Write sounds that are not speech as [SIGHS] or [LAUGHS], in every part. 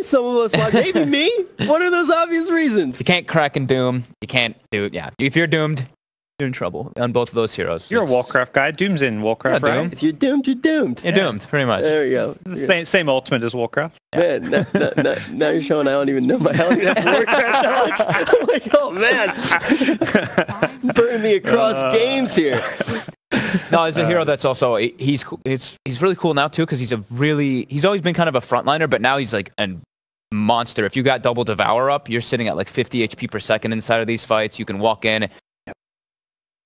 maybe some of us watch. Maybe me. What are those obvious reasons? You can't crack and Doom. You can't do yeah. If you're doomed, you're in trouble on both of those heroes. You're a It's- Warcraft guy. Doom's in Warcraft, Yeah, right? Doom. If you're doomed, you're doomed. You're doomed, pretty much. There you go. The Same, same ultimate as Warcraft. Man, now, now- now- now you're showing I don't even know my hell Warcraft knowledge. I'm like, oh man, [LAUGHS] burning me across Uh. games here. No, as a hero, that's also he's co- it's he's really cool now too because he's a really he's always been kind of a frontliner, but now he's like a monster. If you got double devour up, you're sitting at like 50 HP per second inside of these fights. You can walk in.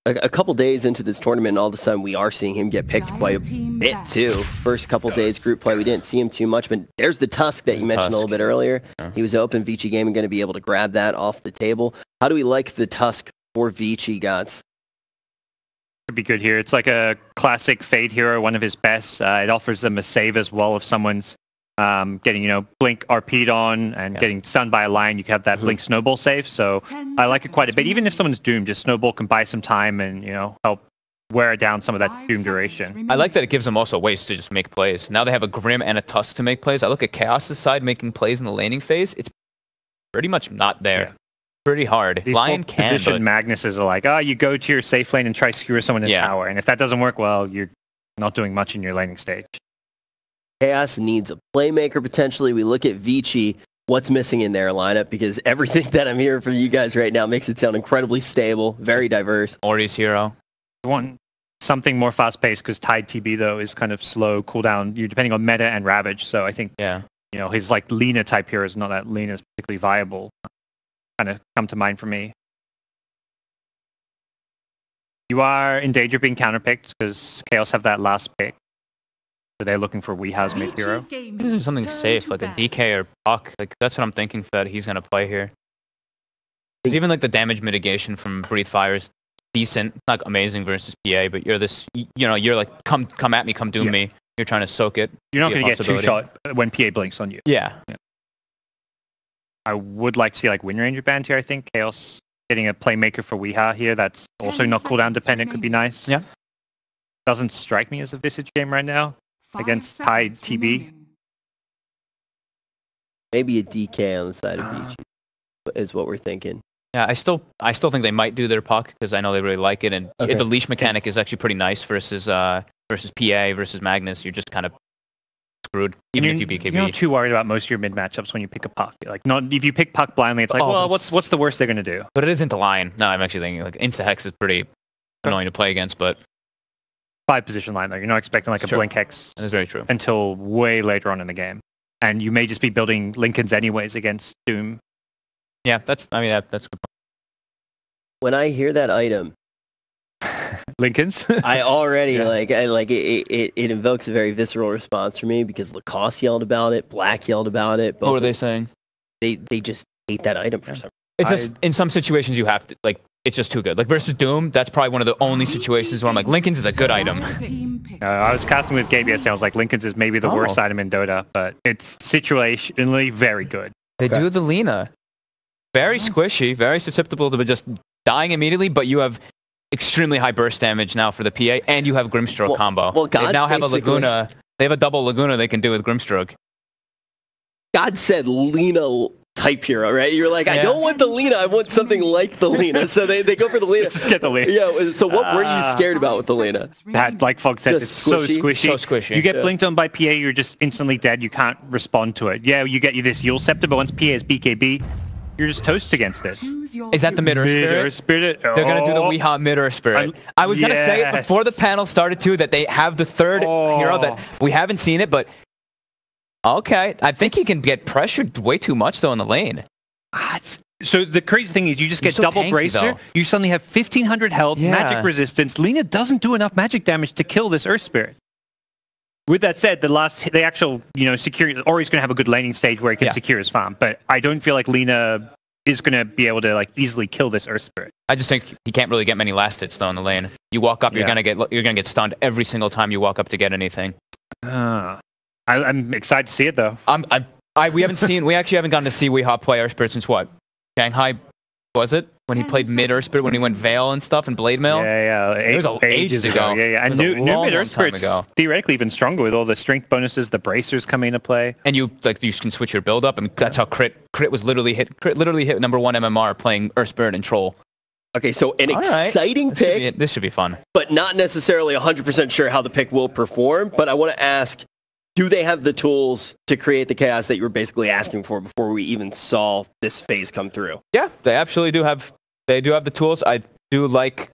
A, a couple days into this tournament, all of a sudden we are seeing him get picked quite a bit too. First couple days group play, we didn't see him too much, but there's the Tusk that you mentioned a little bit earlier. Yeah. He was open. Vici Gaming going to be able to grab that off the table. How do we like the Tusk for Vici, Gods? Could be good here. It's like a classic Fade hero, one of his best. Uh, it offers them a save as well if someone's um, getting, you know, Blink RP'd on and Yeah. getting stunned by a lion, You can have that Mhm. Blink Snowball save. So I like it quite a bit. Even if someone's doomed, just Snowball can buy some time and, you know, help wear down some of that doom duration. I like that it gives them also ways to just make plays. Now they have a Grim and a Tusk to make plays. I look at Chaos's side making plays in the laning phase. It's pretty much not there. Yeah. Pretty hard. These Lion full can, position but Magnuses are like, oh, you go to your safe lane and try to skewer someone in Yeah. tower. And if that doesn't work well, you're not doing much in your laning stage. Chaos needs a playmaker potentially. We look at Vici. What's missing in their lineup? Because [LAUGHS] everything that I'm hearing from you guys right now makes it sound incredibly stable, very diverse. Ori's hero. You want something more fast-paced because Tide TB, though, is kind of slow cooldown, you depending on meta and Ravage. So I think, Yeah. you know, his like Lina type heroes, not that Lina is particularly viable, kind of come to mind for me. You are in danger of being counterpicked because Chaos have that last pick. So they're looking for Weeha's mid hero. Maybe there's something safe, like a DK or Puck. Like that's what I'm thinking for that he's gonna play here. 'Cause even like the damage mitigation from Breathe Fire is decent. Not amazing versus PA, but you're this. You know, you're like, come, come at me, come doom Yeah. me. You're trying to soak it. You're not going to get two possibility. shot when PA blinks on you. Yeah. I would like to see like Wind Ranger band here. I think Chaos getting a playmaker for Weeha here. That's also not cooldown dependent. Could be nice. Yeah. Doesn't strike me as a Visage game right now. Against Tide TB. Maybe a DK on the side of Vici is what we're thinking. Yeah, I still, I still think they might do their puck because I know they really like it, and Okay. the leash mechanic is actually pretty nice versus, uh, versus PA versus Magnus. You're just kind of screwed, even you're, if you BKB. You're not too worried about most of your mid matchups when you pick a puck. Like not if you pick puck blindly, it's like, Oh, well, what's what's the worst they're gonna do? But it isn't the Lion. No, I'm actually thinking like Insta Hex is pretty annoying to play against, but Five position Lion though. You're not expecting like It's a true. blink hex that is very true. until way later on in the game, and you may just be building Linken's anyways against Doom. Yeah, that's. I mean, that, that's a good. Point. When I hear that item, [LAUGHS] Linken's. [LAUGHS] I already Yeah. like I like it, it. It invokes a very visceral response for me because Lacoste yelled about it, Black yelled about it. What Both were they saying? they they just hate that item for some. reason. It's just I- in some situations you have to like. It's just too good. Like versus Doom, that's probably one of the only situations where I'm like, Linken's is a good item. Uh, I was casting with Gabe yesterday. I was like, Linken's is maybe the Oh. worst item in Dota, but it's situationally very good. They Okay. do the Lina. Very squishy, very susceptible to just dying immediately, but you have extremely high burst damage now for the PA, and you have Grimstroke Well- combo. well, they now have a Laguna. They have a double Laguna they can do with Grimstroke. God said Lina type hero, right? You're like, I don't want the Lina, I want something like the Lina. So they, they go for the Lina. [LAUGHS] Just get the lead. Yeah. So what were you scared about with the Lina? That, like Fog said, Just it's so squishy? squishy. So squishy. You get Yeah. blinked on by PA, you're just instantly dead. You can't respond to it. Yeah, you get you this Eul's Scepter, but once PA is BKB, you're just toast against this. Is that the mid Earth Mid Spirit? Earth Spirit. They're gonna do the Oh. Weehaw mid Earth Spirit. I, I- was gonna say it before the panel started too that they have the third oh. hero that Oh. we haven't seen it, but okay, I think he can get pressured way too much though in the lane. Ah, so the crazy thing is you just get so double tanky, bracer. though. You suddenly have 1500 health, Yeah. magic resistance. Lina doesn't do enough magic damage to kill this Earth Spirit. With that said, the last, the actual, you know, secure, Ori's going to have a good laning stage where he can Yeah. secure his farm, but I don't feel like Lina is going to be able to like easily kill this Earth Spirit. I just think he can't really get many last hits though in the lane. You walk up, you're Yeah. gonna get you're gonna get stunned every single time you walk up to get anything. Ah. I, I'm excited to see it though. I'm, I, I we haven't seen we actually haven't gotten to see Weehaw play Earth Spirit since what? Shanghai was it? when he played mid Earth Spirit when he went Veil and stuff and Blade Mail. Yeah, yeah. It was a- ages ago. Yeah, yeah. And It was a new, new long, mid long Earth time Spirit's ago. theoretically even stronger with all the strength bonuses, the bracers come into play. And you like you can switch your build up, and that's how crit crit was literally hit crit literally hit number one MMR playing Earth Spirit and Troll. Okay, so an All right. exciting This should, pick, be, this should be fun. but not necessarily 100% sure how the pick will perform. But I want to ask, do they have the tools to create the chaos that you were basically asking for before we even saw this phase come through? Yeah, they absolutely do have they do have the tools. I do like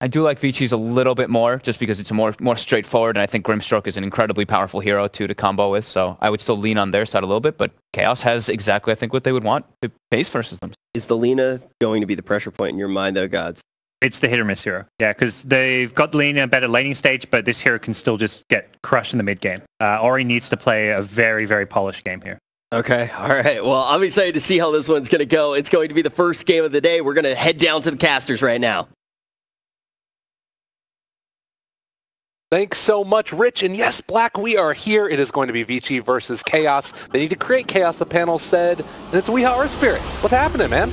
I do like Vici's a little bit more just because it's a more more straightforward and I think Grimstroke is an incredibly powerful hero too to combo with. So I would still lean on their side a little bit, but Chaos has exactly I think what they would want to face versus them. Is the Lina going to be the pressure point in your mind, though, gods? It's the hit or miss hero. Yeah, because they've got Lina better laning stage, but this hero can still just get crushed in the mid game. Uh, Ori needs to play a very, very polished game here. Okay, [LAUGHS] all right. Well, I'm excited to see how this one's going to go. It's going to be the first game of the day. We're going to head down to the casters right now. Thanks so much, Rich. And yes, Black, we are here. It is going to be Vici versus Chaos. They need to create Chaos, the panel said. And it's Weehaw Earth Spirit. What's happening, man?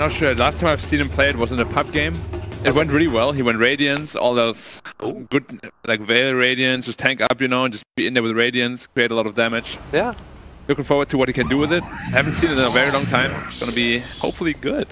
I'm not sure. Last time I've seen him play, it was in a pub game. It went really well. He went Radiance, all those good, like Veil Radiance, just tank up, you know, and just be in there with Radiance, create a lot of damage. Yeah. Looking forward to what he can do with it. Haven't seen it in a very long time. It's going to be hopefully good.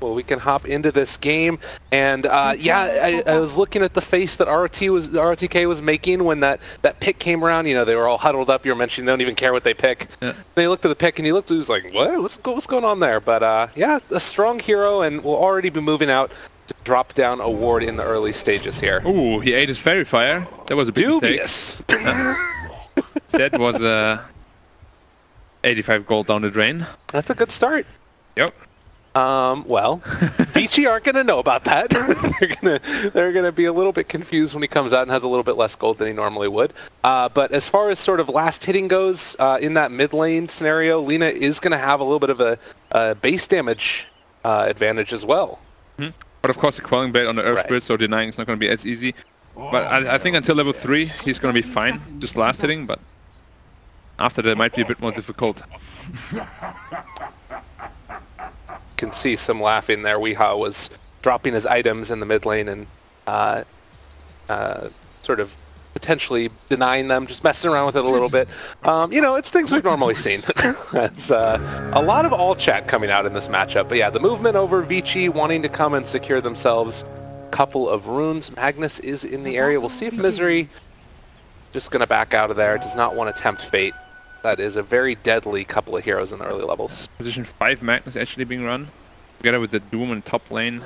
Well, we can hop into this game, and uh, yeah, I, I was looking at the face that RT was RTK was making when that, that pick came around. You know, they were all huddled up. You were mentioning they don't even care what they pick. Yeah. They looked at the pick, and he looked. He was like, "What? What's what's going on there?" But uh, yeah, a strong hero, and we'll already be moving out to drop down a ward in the early stages here. Ooh, he ate his Faerie Fire. That was a big. Dubious. [LAUGHS] That was uh, 85 gold down the drain. That's a good start. Yep. Um, well, [LAUGHS] Vici aren't going to know about that. [LAUGHS] they're going to they're going to be a little bit confused when he comes out and has a little bit less gold than he normally would. Uh, but as far as sort of last hitting goes, uh, in that mid lane scenario, Lena is going to have a little bit of a, a base damage uh, advantage as well. But of course, the Quelling Blade on the Earth Right. Spirit, so denying is not going to be as easy. But I, I think until level 3, he's going to be fine. Just last hitting, but after that, it might be a bit more difficult. [LAUGHS] Can see some laughing there. Weehaw was dropping his items in the mid lane and uh, uh, sort of potentially denying them, just messing around with it a little bit. [LAUGHS] Um, you know, it's things we've normally seen. [LAUGHS] it's uh, a lot of all chat coming out in this matchup. But yeah, the movement over Vici wanting to come and secure themselves a couple of runes. Magnus is in the area. We'll see if Misery just going to back out of there. Does not want to tempt fate. That is a very deadly couple of heroes in the early levels. Position 5 Magnus actually being run. Together with the Doom in top lane.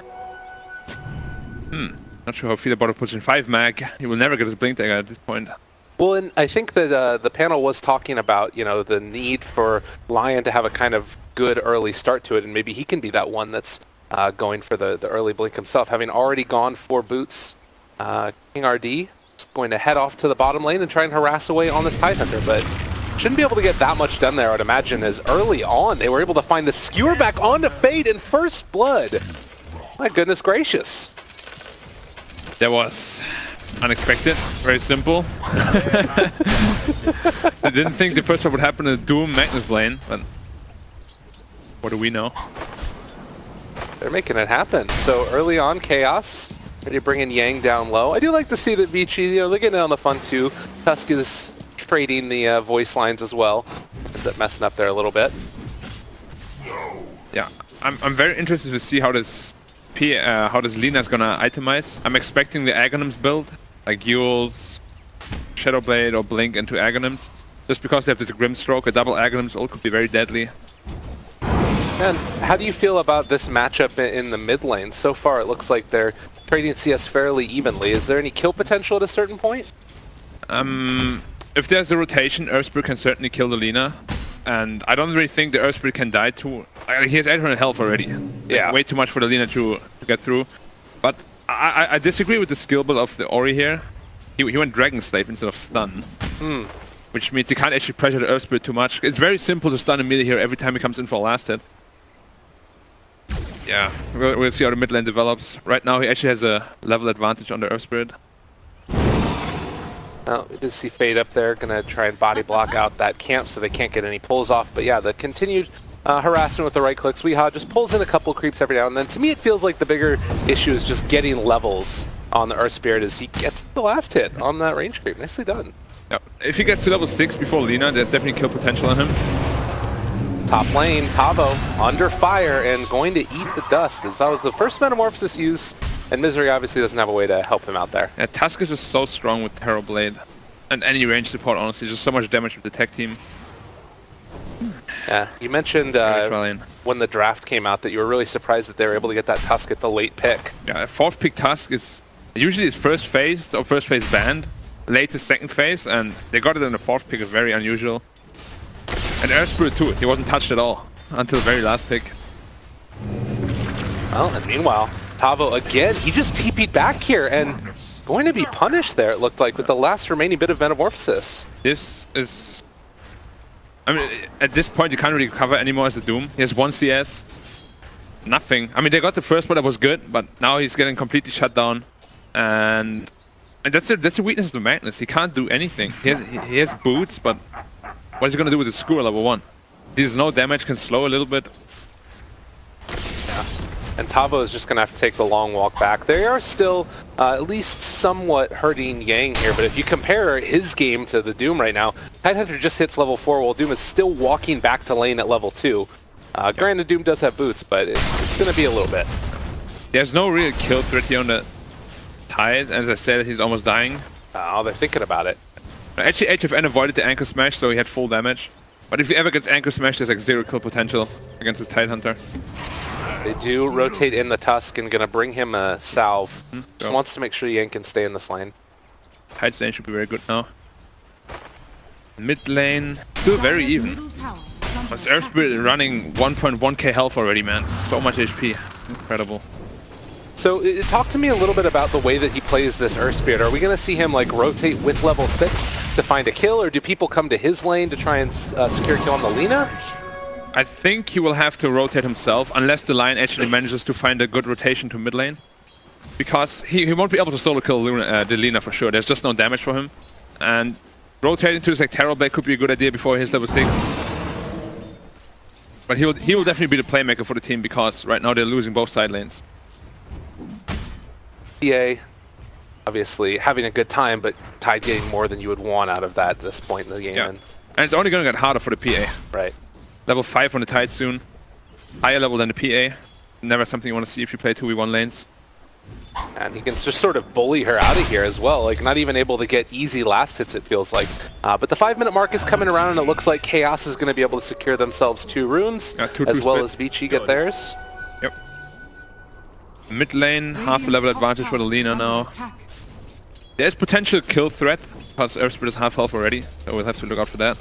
Hmm. Not sure how I feel about a position 5 mag. He will never get his Blink Dagger at this point. Well, and I think that uh, the panel was talking about, you know, the need for Lion to have a kind of good early start to it, and maybe he can be that one that's uh, going for the, the early blink himself, having already gone for boots. Uh, King RD is going to head off to the bottom lane and try and harass away on this Tidehunter, but shouldn't be able to get that much done there, I'd imagine, as early on they were able to find the skewer back onto Fade in first blood. My goodness gracious. That was unexpected. Very simple. [LAUGHS] I didn't think the first one would happen in Doom Magnus lane, but what do we know? They're making it happen. So early on, Chaos, ready to bring in Yang down low. I do like to see that Vici, you know, they're getting on the fun too. Tusk is trading the uh, voice lines as well. Ends up messing up there a little bit. Yeah, I'm, I'm very interested to see how this P, uh, how this Lina is gonna itemize. I'm expecting the Aghanims build, like Eul's, Shadowblade or Blink into Aghanims. Just because they have this Grimstroke, a double Aghanims ult could be very deadly. And how do you feel about this matchup in the mid lane? So far, it looks like they're trading CS fairly evenly. Is there any kill potential at a certain point? Um, if there's a rotation, Earthspirit can certainly kill the Lina. And I don't really think the Earthspirit can die too. Uh, he has 800 health already. Yeah. Way too much for the Lina to, to get through. But I, I, I disagree with the skill build of the Ori here. He, he went Dragon Slave instead of Stun. Which means he can't actually pressure the Earthspirit too much. It's very simple to stun a melee here every time he comes in for a last hit. Yeah, we'll, we'll see how the mid lane develops. Right now he actually has a level advantage on the Earthspirit. Oh, we did see Fade up there, gonna try and body block [LAUGHS] out that camp so they can't get any pulls off. But yeah, the continued uh, harassing with the right clicks. Weehaw just pulls in a couple creeps every now and then. To me, it feels like the bigger issue is just getting levels on the Earth Spirit as he gets the last hit on that range creep. Nicely done. Yeah. If he gets to level 6 before Lina, there's definitely kill potential on him. Top lane, Tavo under fire and going to eat the dust as that was the first Metamorphosis use and Misery obviously doesn't have a way to help him out there. Yeah, Tusk is just so strong with Terror Blade. And any range support, honestly. Just so much damage with the tag team. Yeah, you mentioned uh, when the draft came out that you were really surprised that they were able to get that Tusk at the late pick. Yeah, fourth pick Tusk is usually it's first phase or first phase banned, latest second phase, and they got it in the fourth pick is very unusual. And Earth Spirit too, he wasn't touched at all until the very last pick. Well, and meanwhile, Tavo again, he just TP'd back here and going to be punished there, it looked like, with the last remaining bit of Metamorphosis. This is... I mean, at this point you can't really cover anymore as a Doom. He has one CS, nothing. I mean, they got the first one that was good, but now he's getting completely shut down. And, and that's a, that's a weakness of the Magnus. He can't do anything. He has, he, he has boots, but what is he going to do with the Skewer level 1? There's no damage, can slow a little bit. And Tavo is just going to have to take the long walk back. They are still uh, at least somewhat hurting Yang here, but if you compare his game to the Doom right now, Tidehunter just hits level 4 while Doom is still walking back to lane at level 2. Uh, granted, Doom does have boots, but it's, it's going to be a little bit. There's no real kill threat here on the Tide. As I said, he's almost dying. Oh, they're thinking about it. Actually, HFN avoided the Anchor Smash, so he had full damage. But if he ever gets Anchor Smash, there's like zero kill potential against his Tidehunter. They do rotate in the Tusk and going to bring him a salve. Just wants to make sure Yang can stay in this lane. Tide lane should be very good now. Mid lane, still very even. But Earth Spirit running 1.1k health already, man. So much HP. Incredible. So talk to me a little bit about the way that he plays this Earth Spirit. Are we going to see him like rotate with level 6 to find a kill, or do people come to his lane to try and uh, secure a kill on the Lina? I think he will have to rotate himself unless the Lion actually manages to find a good rotation to mid lane. Because he, he won't be able to solo kill Luna, uh, the Lina for sure. There's just no damage for him. And rotating to like Terror Blade could be a good idea before he hits level 6. But he will, he will definitely be the playmaker for the team because right now they're losing both side lanes. PA, obviously having a good time, but Tide getting more than you would want out of that at this point in the game. Yeah. And, And it's only going to get harder for the PA. right. Level 5 on the Tide soon. Higher level than the PA. Never something you want to see if you play 2v1 lanes. And he can just sort of bully her out of here as well, like not even able to get easy last hits, it feels like. Uh, but the five minute mark is coming around and it looks like Chaos is going to be able to secure themselves two runes, Yeah, two as well split. as Vici get theirs. Yep. Mid lane, half a level advantage for the Lina now. There's potential kill threat, because Earth Spirit is half health already, so we'll have to look out for that.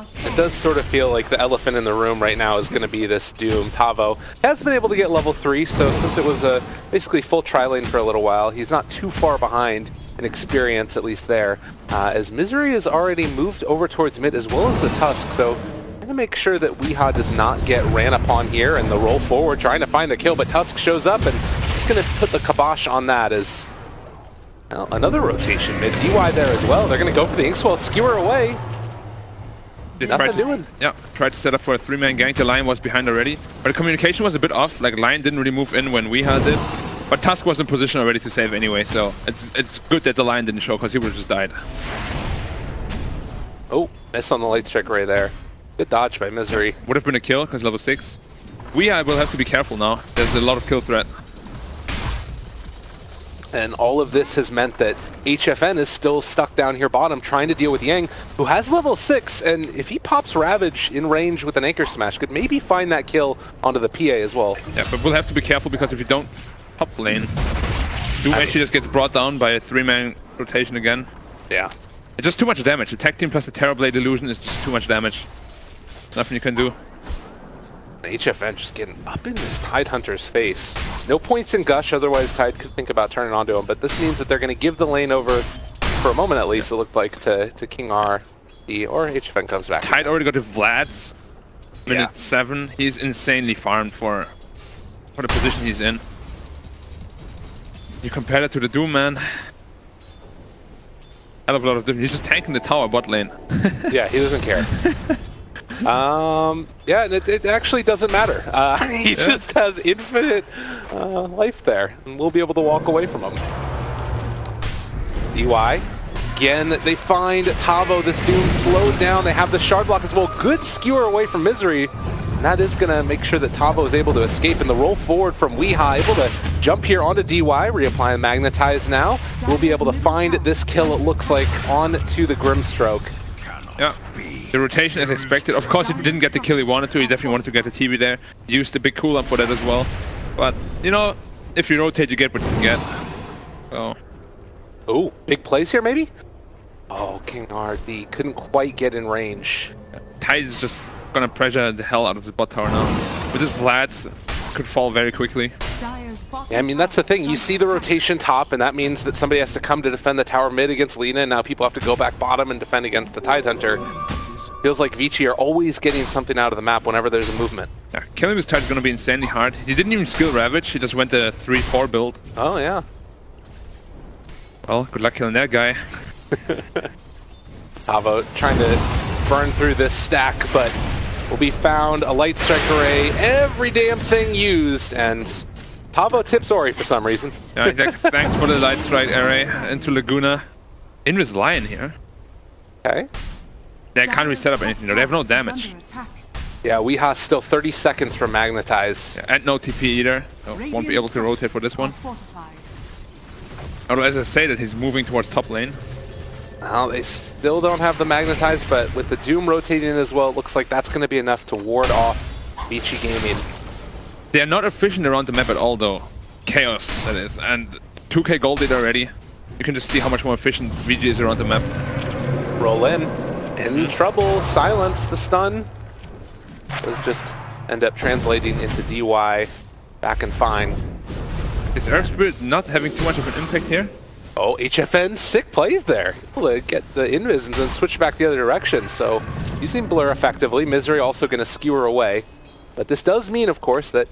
It does sort of feel like the elephant in the room right now is going to be this Doom. Tavo has been able to get level 3, so since it was a basically full tri-lane for a little while, he's not too far behind in experience, at least there, uh, as Misery has already moved over towards mid as well as the Tusk, so going to make sure that Weehaw does not get ran upon here and the roll forward trying to find the kill, but Tusk shows up and he's going to put the kibosh on that as well, another rotation mid DY there as well. They're going to go for the Inkswell skewer away. They tried to, doing. Yeah, tried to set up for a three-man gank. The Lion was behind already, but the communication was a bit off. Like Lion didn't really move in when we had it, but Tusk was in position already to save anyway. So it's it's good that the Lion didn't show because he would have just died. Oh, miss on the light strike right there. Good dodge by Misery. Would have been a kill because level six. We uh, will have to be careful now. There's a lot of kill threat. And all of this has meant that HFN is still stuck down here bottom trying to deal with Yang, who has level 6, and if he pops Ravage in range with an Anchor Smash, could maybe find that kill onto the PA as well. Yeah, but we'll have to be careful because if you don't pop lane, Doom actually just gets brought down by a three-man rotation again. Yeah. It's just too much damage. The tag team plus the Terrorblade illusion is just too much damage. Nothing you can do. HFN just getting up in this Tidehunter's face. No points in Gush, otherwise Tide could think about turning onto him, but this means that they're going to give the lane over, for a moment at least, it looked like, to, to King R. The, or HFN comes back. Tide already got to Vlad's. Minute Yeah. 7. He's insanely farmed for, for the position he's in. You compare that to the Doom, man. Hell of a lot of difference. He's just tanking the tower bot lane. [LAUGHS] yeah, he doesn't care. [LAUGHS] Um, yeah, and it, it actually doesn't matter. Uh, [LAUGHS] he just has infinite uh, life there, and we'll be able to walk away from him. DY. Again, they find Tavo, this Doom slowed down. They have the shard block as well. Good skewer away from Misery. And that is going to make sure that Tavo is able to escape. And the roll forward from Weeha, able to jump here onto DY, reapplying Magnetize now. We'll be able to find this kill, it looks like, onto the Grimstroke. Yeah. The rotation as expected. Of course, he didn't get the kill he wanted to. He definitely wanted to get the TB there. Used the big cooldown for that as well. But, you know, if you rotate, you get what you can get. So, Oh, big plays here maybe? Oh, King RD couldn't quite get in range. Tide is just gonna pressure the hell out of the bot tower now. With his Vlads, could fall very quickly. Yeah, I mean, that's the thing. You see the rotation top, and that means that somebody has to come to defend the tower mid against Lina, and now people have to go back bottom and defend against the Tidehunter. Feels like Vici are always getting something out of the map whenever there's a movement. Yeah, killing this Tide is gonna be insanely hard. He didn't even skill Ravage, he just went the 3-4 build. Oh, yeah. Well, good luck killing that guy. [LAUGHS] Tavo trying to burn through this stack, but will be found a light strike array, every damn thing used, and Tavo tips Ori for some reason. Yeah, exactly. [LAUGHS] Thanks for the light strike array into Laguna. Invis Lion here. Okay. They can't reset up anything though, they have no damage. Yeah, Weeha's still 30 seconds for Magnetize. Yeah, and no TP either. So won't be able to rotate for this one. Although as I say that he's moving towards top lane. Well, they still don't have the Magnetize, but with the Doom rotating as well, it looks like that's going to be enough to ward off Vici Gaming. They are not efficient around the map at all though. Chaos, that is. And 2k gold did already. You can just see how much more efficient VG is around the map. Roll in. In trouble. Silence. The stun. Does just end up translating into DY. Back and fine. Is Earth Spirit not having too much of an impact here? Oh, HFN sick plays there. Able to get the invis and then switch back the other direction. So using Blur effectively. Misery also going to skewer away. But this does mean, of course, that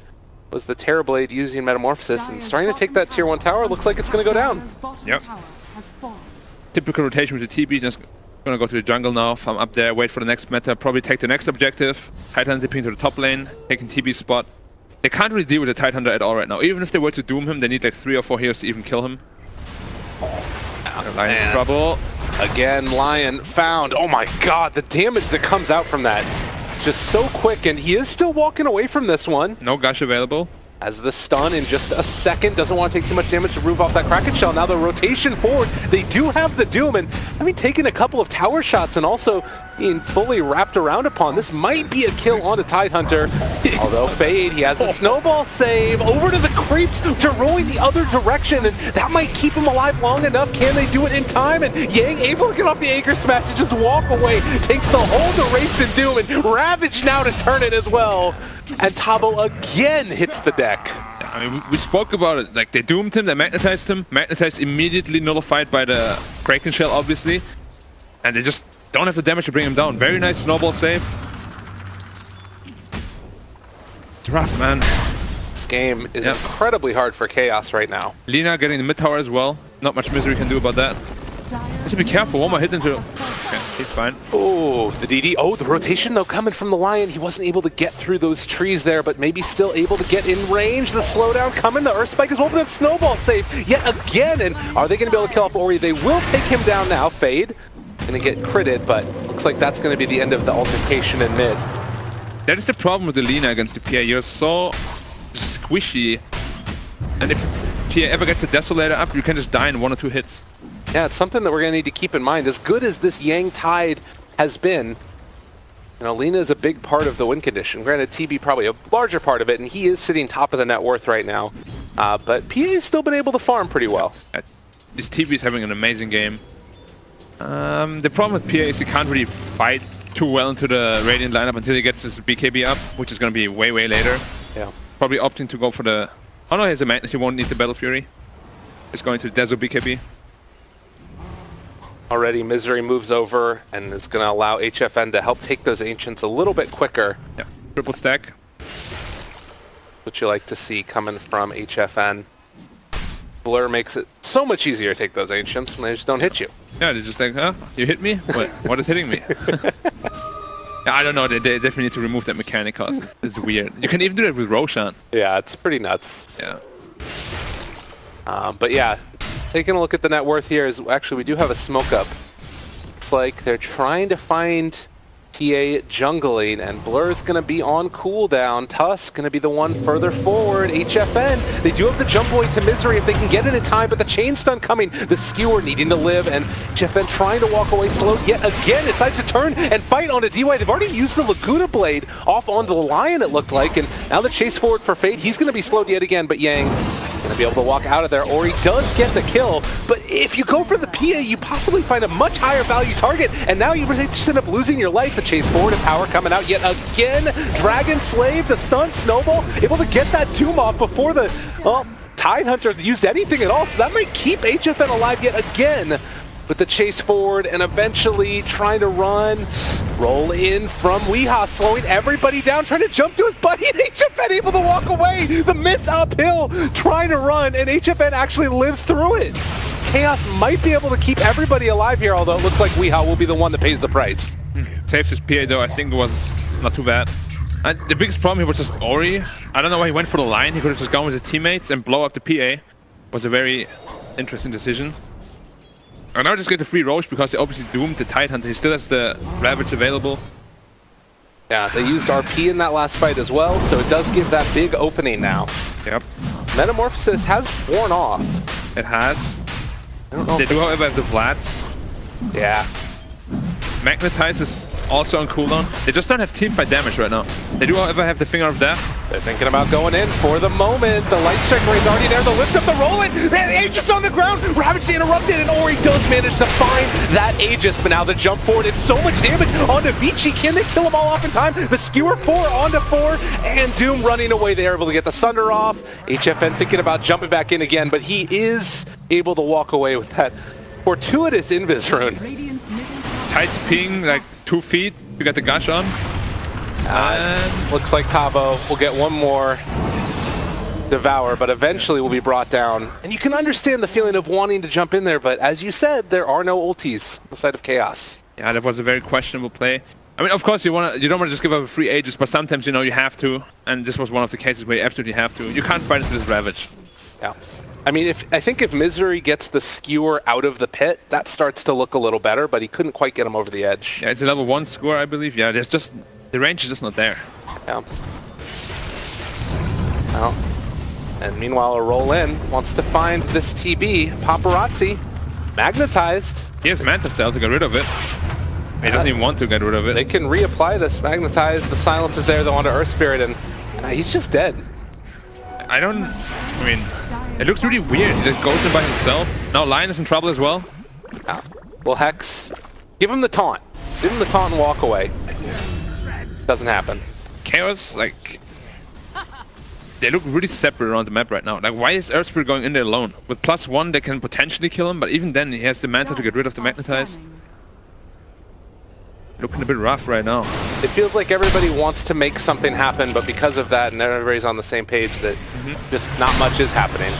was the Terrorblade using Metamorphosis and starting to take that tier 1 tower. Looks like it's going to go down. Yep. Typical rotation with the TB, just gonna go to the jungle now, farm up there, wait for the next meta, probably take the next objective, Tidehunter TP into the top lane, taking TB spot. They can't really deal with the Tidehunter at all right now. Even if they were to doom him, they need like three or four heroes to even kill him. Lion's trouble. Again, Lion found. Oh my god, the damage that comes out from that. Just so quick, and he is still walking away from this one. No gush available. As the stun in just a second, doesn't want to take too much damage to move off that Kraken Shell. Now the rotation forward, they do have the Doom, and I mean, taking a couple of tower shots and also being fully wrapped around upon. This might be a kill on a Tidehunter. [LAUGHS] Although Fade, he has the snowball save over to the creeps to rolling the other direction, and that might keep him alive long enough. Can they do it in time? And Yang able to get off the Anchor Smash and just walk away. Takes the whole duration Doom, and Ravage now to turn it as well. And Tavo again hits the deck. I mean, we spoke about it. Like, they doomed him, they magnetized him. Magnetized immediately nullified by the Kraken Shell, obviously. And they just don't have the damage to bring him down. Very nice snowball save. It's rough, man. This game is Yep. incredibly hard for Chaos right now. Lina getting the mid tower as well. Not much misery can do about that. Just be careful. One more hit into... Okay, he's fine. Oh, the DD. Oh, the rotation though coming from the Lion. He wasn't able to get through those trees there, but maybe still able to get in range. The slowdown coming. The Earth Spike as well, but that snowball save yet again. And are they going to be able to kill off Ori? They will take him down now. Fade. Going to get critted, but looks like that's going to be the end of the altercation in mid. That is the problem with the Lina against the PA. You're so squishy. And if PA ever gets a Desolator up, you can just die in one or two hits. Yeah, it's something that we're going to need to keep in mind. As good as this Yang Tide has been, you know, Lina is a big part of the win condition. Granted, TB probably a larger part of it, and he is sitting top of the net worth right now. Uh, but PA has still been able to farm pretty well. Uh, This TB is having an amazing game. Um, the problem with PA is he can't really fight too well into the Radiant lineup until he gets his BKB up, which is going to be way, way later. Yeah. Probably opting to go for the... Oh no, he has a Madness, he won't need the Battle Fury. He's going to Dezo BKB. Already, Misery moves over and is going to allow HFN to help take those Ancients a little bit quicker. Yeah, triple stack. What you like to see coming from HFN. Blur makes it so much easier to take those Ancients when they just don't hit you. Yeah, they're just like, huh? You hit me? What? what is hitting me? [LAUGHS] I don't know. They, they definitely need to remove that mechanic cause it's, it's weird. You can even do that with Roshan. Yeah, it's pretty nuts. Yeah. Um, but yeah, taking a look at the net worth here is actually we do have a smoke up. Looks like they're trying to find PA jungling and Blur is going to be on cooldown. Tusk going to be the one further forward. HFN, they do have the jump away to Misery if they can get it in time, but the chain stun coming. The skewer needing to live and HFN trying to walk away slow yet again. Decides to turn and fight on a DY. They've already used the Laguna Blade off onto the Lion it looked like and now the chase forward for Fade. He's going to be slowed yet again, but Yang Gonna be able to walk out of there. Ori does get the kill, but if you go for the PA, you possibly find a much higher value target, and now you just end up losing your life. The chase forward and power coming out yet again. Dragon Slave, the stun snowball, able to get that tomb off before the well, Tide Hunter used anything at all, so that might keep HFN alive yet again with the chase forward and eventually trying to run. Roll in from Weehaw, slowing everybody down, trying to jump to his buddy, [LAUGHS] and HFN able to walk away. The miss uphill, trying to run, and HFN actually lives through it. Chaos might be able to keep everybody alive here, although it looks like Weehaw will be the one that pays the price. Hmm. Saved his PA though, I think it was not too bad. And the biggest problem here was just Ori. I don't know why he went for the Lion. He could have just gone with his teammates and blow up the PA. Was a very interesting decision. And now just get the free Rosh because they obviously doomed the Tidehunter. He still has the Ravage available. Yeah, they used RP in that last fight as well, so it does give that big opening now. Yep, Metamorphosis has worn off. it has. I don't know They do however have the Vlads. Yeah, Magnetize is also on cooldown. They just don't have teamfight damage right now. They do however have the Finger of Death. They're thinking about going in for the moment. The light strike is already there. The lift up the roll it. The Aegis on the ground. Ravage interrupted, and Ori does manage to find that Aegis. But now the jump forward. It's so much damage onto Vici. Can they kill them all off in time? The skewer four onto four, and Doom running away. They're able to get the Sunder off. HFN thinking about jumping back in again, but he is able to walk away with that fortuitous Invis rune. Radiant's Tight ping, like two feet. You got the gush on. Uh, looks like Tavo will get one more devour, but eventually will be brought down. And you can understand the feeling of wanting to jump in there, but as you said, there are no ultis on the side of Chaos. Yeah, that was a very questionable play. I mean, of course, you want to, you don't want to just give up a free Aegis, but sometimes you know you have to, and this was one of the cases where you absolutely have to. You can't fight into this Ravage. Yeah. I mean, if I think if Misery gets the skewer out of the pit, that starts to look a little better, but he couldn't quite get him over the edge. Yeah, it's a level one score, I believe. Yeah, there's just the range is just not there. Yeah. Well, and meanwhile, a roll in wants to find this TB. Paparazi, magnetized. He has Manta Style to get rid of it. He doesn't even want to get rid of it. They can reapply this magnetize. The silence is there though onto Earth Spirit, and he's just dead. I don't. I mean, it looks really weird. He just goes in by himself. Now Lion is in trouble as well. Ah, Well, Hex, give him the taunt. Give him the taunt and walk away. Doesn't happen. Chaos, like, they look really separate around the map right now. Like, why is Earthspirit going in there alone? With plus one, they can potentially kill him, but even then, he has the Manta to get rid of the are Magnetize. Looking a bit rough right now. It feels like everybody wants to make something happen, but because of that, and everybody's on the same page, that mm-hmm. just not much is happening.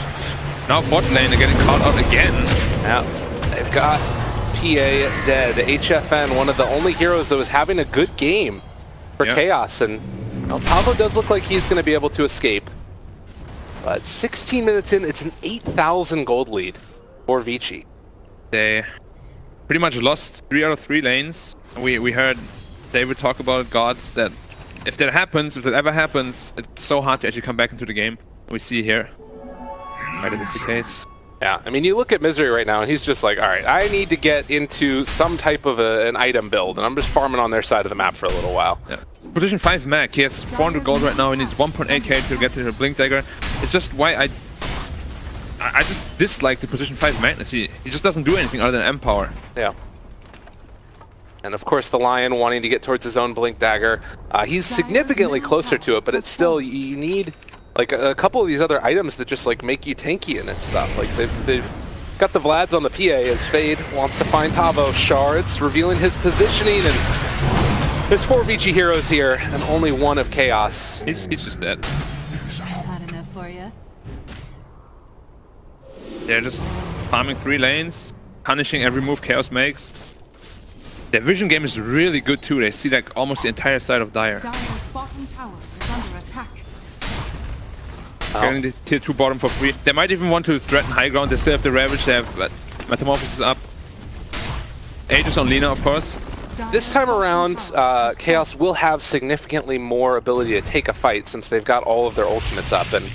Now bot lane are getting caught out again. Yeah, they've got PA dead. HFN, one of the only heroes that was having a good game for Yeah. Chaos, and well, Tavo does look like he's going to be able to escape. But 16 minutes in, it's an 8,000 gold lead for Vici. They pretty much lost three out of three lanes. We we heard David talk about gods that if that happens, if that ever happens, it's so hard to actually come back into the game. We see here. Right, it is the case. Yeah, I mean, you look at Misery right now, and he's just like, all right, I need to get into some type of a, an item build, and I'm just farming on their side of the map for a little while. Yeah. Position 5 Mac, he has 400 gold right now, he needs 1.8k to get to the Blink Dagger. It's just why I... I I just dislike the position 5 Magnus. He, he just doesn't do anything other than Empower. Yeah. And of course, the Lion wanting to get towards his own Blink Dagger. Uh, he's significantly closer to it, but it's still, you need like a, a couple of these other items that just like make you tanky and stuff. Like they've, they've got the Vlads on the PA as Fade wants to find Tavo. Shards revealing his positioning and there's four Vici heroes here and only one of Chaos. He's, he's just dead. Hot enough for you? They're just farming three lanes, punishing every move Chaos makes. Their vision game is really good too. They see like almost the entire side of Dire. Dire's bottom tower is under attack. Getting the tier 2 bottom for free. They might even want to threaten high ground. They still have the Ravage. They have uh, Metamorphosis up. Aegis on Lina, of course. This time around, uh, Chaos will have significantly more ability to take a fight since they've got all of their ultimates up. And,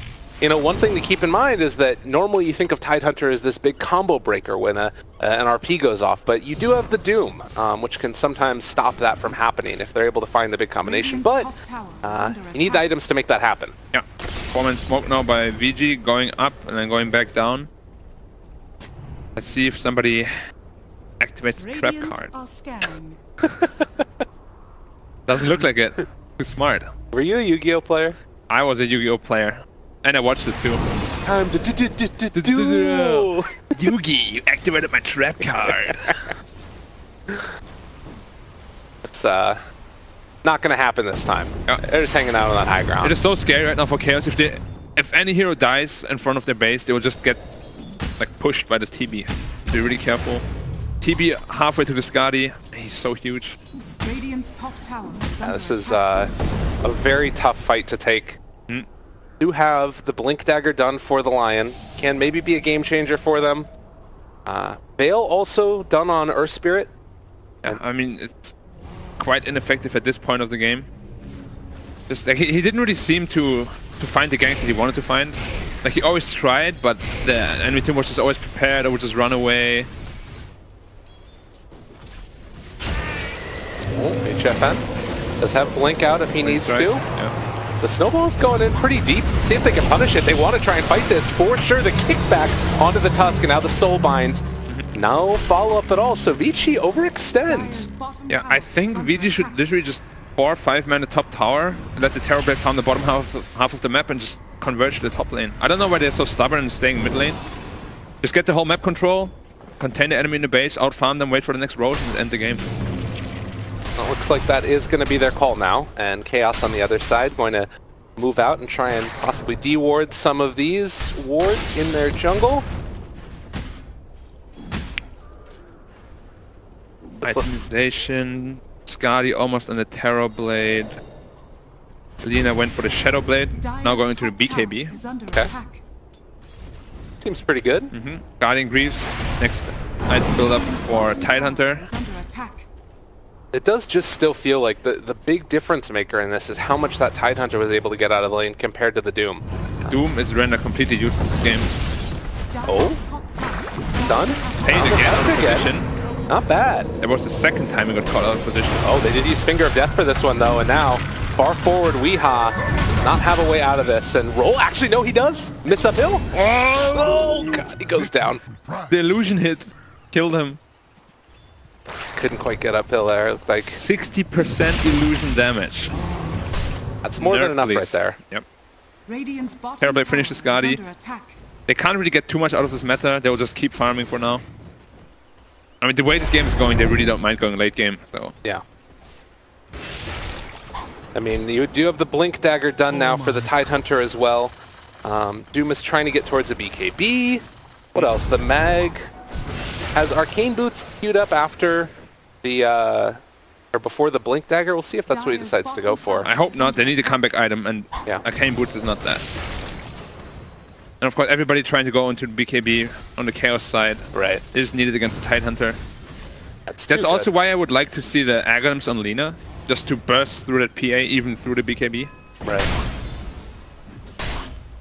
you know, one thing to keep in mind is that normally you think of Tidehunter as this big combo breaker when a, an RP goes off, but you do have the Doom, um, which can sometimes stop that from happening if they're able to find the big combination. But uh, you need the items to make that happen. Yeah. Four-man smoke now by VG, going up and then going back down. Let's see if somebody activates the trap Radiant card. are. [LAUGHS] Doesn't look like it. Too smart. Were you a Yu-Gi-Oh player? I was a Yu-Gi-Oh player. And I watched it too. It's time to do do do do do. [LAUGHS] Yugi, you activated my trap card. It's uh, not going to happen this time. Yeah. They're just hanging out on that high ground. it is so scary right now for Chaos. If they, if any hero dies in front of their base, they will just get like pushed by this TB. Be really careful. TB halfway to the Skadi. He's so huge. Radiant's top tower is Yeah, this is uh, a very tough fight to take. Do have the Blink Dagger done for the Lion. Can maybe be a game changer for them. Uh, Bale also done on Earth Spirit. Yeah, I mean, it's quite ineffective at this point of the game. Just like he, he didn't really seem to to find the ganks that he wanted to find. Like he always tried, but the enemy team was just always prepared or would just run away. Oh, HFN does have Blink out if he needs Right? to. Yeah. The snowball's going in pretty deep. See if they can punish it. They want to try and fight this. For sure, the kickback onto the Tusk and now the Soul Bind. Mm-hmm. No follow-up at all. So Vici overextend. Yeah, I think VG should literally just bar five man the top tower, and let the Terrorblade farm the bottom half of, half of the map and just converge to the top lane. I don't know why they're so stubborn and staying mid lane. Just get the whole map control, contain the enemy in the base, out farm them, wait for the next road, and end the game. Well, looks like that is going to be their call now. And Chaos on the other side going to move out and try and possibly de-ward some of these wards in their jungle. Let's Itemization, Skadi almost on the Terrorblade. Lina went for the Shadow Blade, now going to the BKB. Okay. attack. Seems pretty good. hmm Guardian Greaves, next item build up for Tidehunter. Is under attack. It does just still feel like the, the big difference maker in this is how much that Tidehunter was able to get out of the lane compared to the Doom. Doom is rendered completely useless this game. Oh. top tower is Stun? Paid Oh, again out of that's again. Not bad. That was the second time he got caught out of position. Oh, they did use Finger of Death for this one, though, and now far forward Weeha does not have a way out of this. And roll, actually, no, he does. Miss uphill. Oh, God, he goes down. The illusion hit killed him. Couldn't quite get uphill there. Looked like 60% illusion damage. that's more than Nerf, enough right there. Yep. Radiant's bottom Terrorblade tower finished is Skadi. They can't really get too much out of this meta. They will just keep farming for now. I mean, the way this game is going, they really don't mind going late game. So Yeah. I mean, you do have the Blink Dagger done now for the Tidehunter as well. Um, Doom is trying to get towards a BKB. What else? The Mag has Arcane Boots queued up after the, uh, or before the Blink Dagger. We'll see if that's what he decides to go for. I hope not. They need a comeback item, and Yeah. Arcane Boots is not that. And of course, everybody trying to go into the BKB on the Chaos side Right. is needed against the Tidehunter. That's, That's also good. why I would like to see the Aghanim's on Lina, just to burst through that PA, even through the BKB. Right.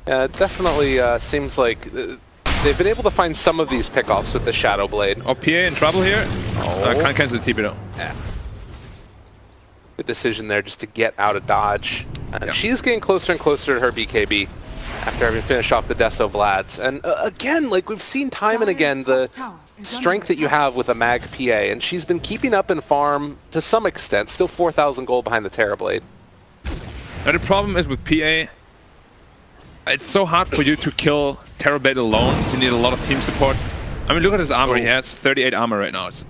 Yeah, it definitely uh, seems like uh, they've been able to find some of these pickoffs with the Shadow Blade. Oh, PA in trouble here? Oh. Uh, can't cancel the TP though. Yeah. Good decision there just to get out of dodge. And Yeah. she's getting closer and closer to her BKB after having finished off the Deso Vlads. And uh, again, like we've seen time and again, the strength that you have with a Mag PA, and she's been keeping up in farm to some extent, still 4,000 gold behind the Terrorblade. Now the problem is with PA, it's so hard for you to kill Terrorblade alone. You need a lot of team support. I mean, look at his armor. He Oh. has 38 armor right now. It's,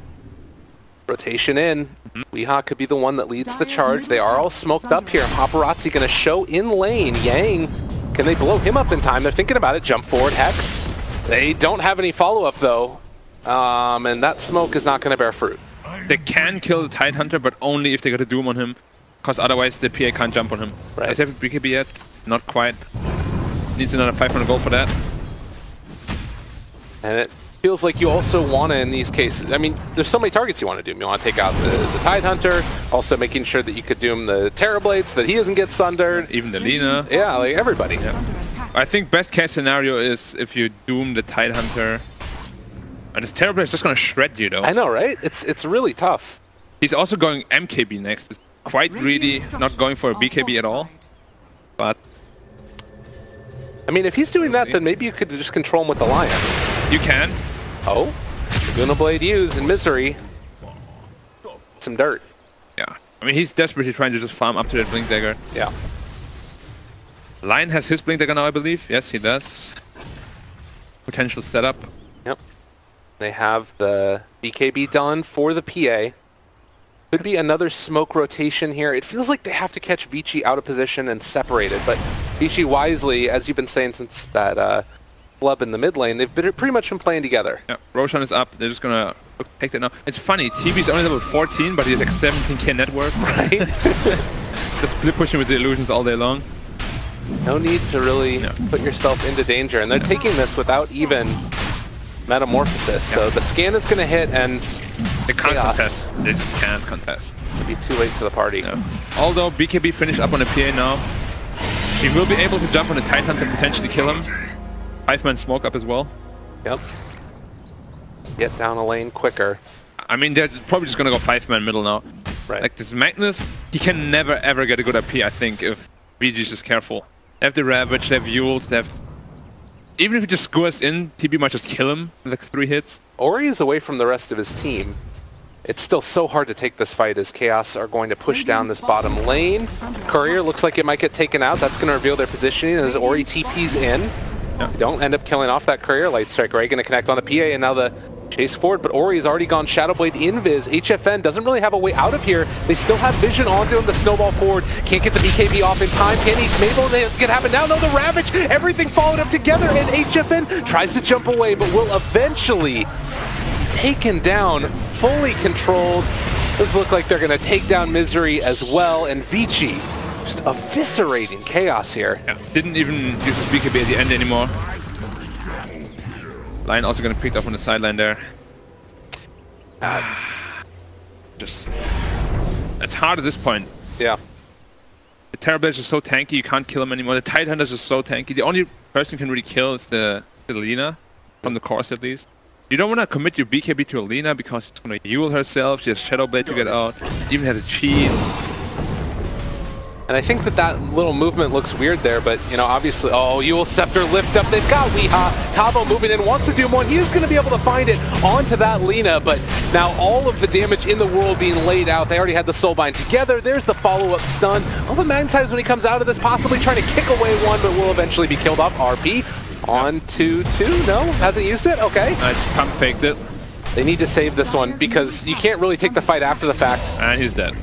Rotation in. Weeha could be the one that leads the charge. They are all smoked up here. Paparazi going to show in lane. Yang, can they blow him up in time? They're thinking about it. Jump forward, Hex. They don't have any follow-up, though. Um, and that smoke is not going to bear fruit. they can kill the Tide Hunter, but only if they get a Doom on him. Because otherwise the PA can't jump on him. Right. Does he have a BKB yet? Not quite. Needs another 500 gold for that. And it feels like you also want to, in these cases, I mean, there's so many targets you want to doom. You want to take out the, the Tide Hunter, also making sure that you could doom the Terrorblade so that he doesn't get sundered. Even the Lina. Yeah, like everybody. Under attack. I think best case scenario is if you Doom the Tide Hunter. And this Terrorblade is just gonna shred you though. I know, right? It's it's really tough. He's also going MKB next. It's quite greedy, not going for a BKB at all. But I mean, if he's doing that, then maybe you could just control him with the Lion. you can. Oh, Laguna Blade used in Misery. Some dirt. Yeah. I mean, he's desperately trying to just farm up to that Blink Dagger. Yeah. Lion has his Blink Dagger now, I believe. Yes, he does. Potential setup. Yep. They have the BKB done for the PA. Could be another smoke rotation here. It feels like they have to catch Vici out of position and separated, but Vici wisely, as you've been saying since that uh, flub in the mid lane, they've been pretty much been playing together. Yeah, Roshan is up. They're just gonna take that now. It's funny, TB's only level 14, but he has like 17k net worth. [LAUGHS] Right? [LAUGHS] Just split pushing with the illusions all day long. no need to really put yourself into danger, and they're taking this without even metamorphosis. So the scan is going to hit, and They can't Chaos. contest. They just can't contest. it'll be too late to the party. Although BKB finished up on the PA now, she will be able to jump on the Titan and potentially kill him. Five man smoke up as well. Yep. Get down a lane quicker. I mean, they're probably just gonna go five man middle now. Right. Like this Magnus, he can never ever get a good RP. I think if VG is just careful. They have the Ravage, they have Eul's, they have. Even if he just scores in, TB might just kill him with like three hits. Ori is away from the rest of his team. It's still so hard to take this fight as Chaos are going to push down this bottom lane. Courier looks like it might get taken out. That's going to reveal their positioning as Ori TP's in. Don't end up killing off that Courier. Light Strike Ray going to connect on the PA and now the chase forward. But Ori has already gone Shadowblade Invis. HFN doesn't really have a way out of here. They still have vision onto him. The snowball forward. Can't get the BKB off in time. Can he? Mabel get happen now. No, the Ravage. Everything followed up together. And HFN tries to jump away but will eventually taken down, fully controlled. Does look like they're going to take down Misery as well, and Vici just eviscerating Chaos here. Yeah. Didn't even use his BKB at the end anymore. Lion also gonna pick up on the sideline there. [SIGHS] just it's hard at this point. Yeah. The Terrorblade is so tanky, you can't kill him anymore. The Tide Hunter is just so tanky. The only person you can really kill is the, the Lina, from the course at least. You don't want to commit your BKB to a Lina because she's going to heal herself. She has Shadow Blade to get out. Even has a cheese. And I think that that little movement looks weird there, but, you know, obviously, oh, Eul's Scepter lift up. They've got Weeha. Tavo moving in, wants to do one. He is going to be able to find it onto that Lina, but now all of the damage in the world being laid out. They already had the Soulbind together. There's the follow-up stun. All the Magnetize when he comes out of this, possibly trying to kick away one, but will eventually be killed off. RP on to two. No, hasn't used it. Okay. I just pump faked it, They need to save this one because you can't really take the fight after the fact. and he's dead.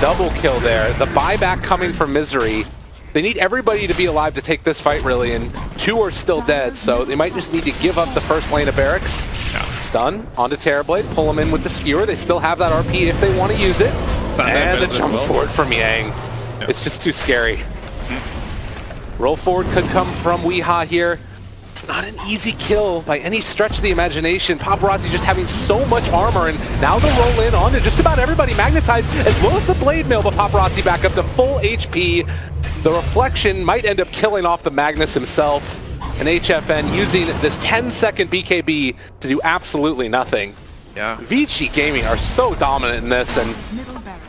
Double kill there. The buyback coming from Misery. They need everybody to be alive to take this fight, really, and two are still dead, so they might just need to give up the first lane of barracks. Stun onto Terrorblade, pull him in with the skewer. They still have that RP if they want to use it. And the jump well. forward from Yang. It's just too scary. Roll forward could come from Weeha here. It's not an easy kill by any stretch of the imagination. Paparazi just having so much armor, and now they'll roll in onto just about everybody magnetized, as well as the blade mail, but Paparazi back up to full HP. The reflection might end up killing off the Magnus himself, and HFN using this 10-second BKB to do absolutely nothing. Yeah. Vici Gaming are so dominant in this, and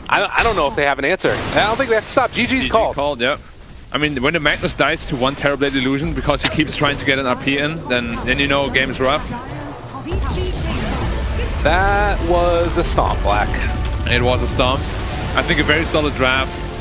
I, I don't know if they have an answer. I don't think they have to stop. GG's GG called. called, yeah. I mean, when the Magnus dies to one Terrorblade illusion because he keeps trying to get an RP in, then then you know game's rough. That was a stomp, Black. It was a stomp. I think a very solid draft.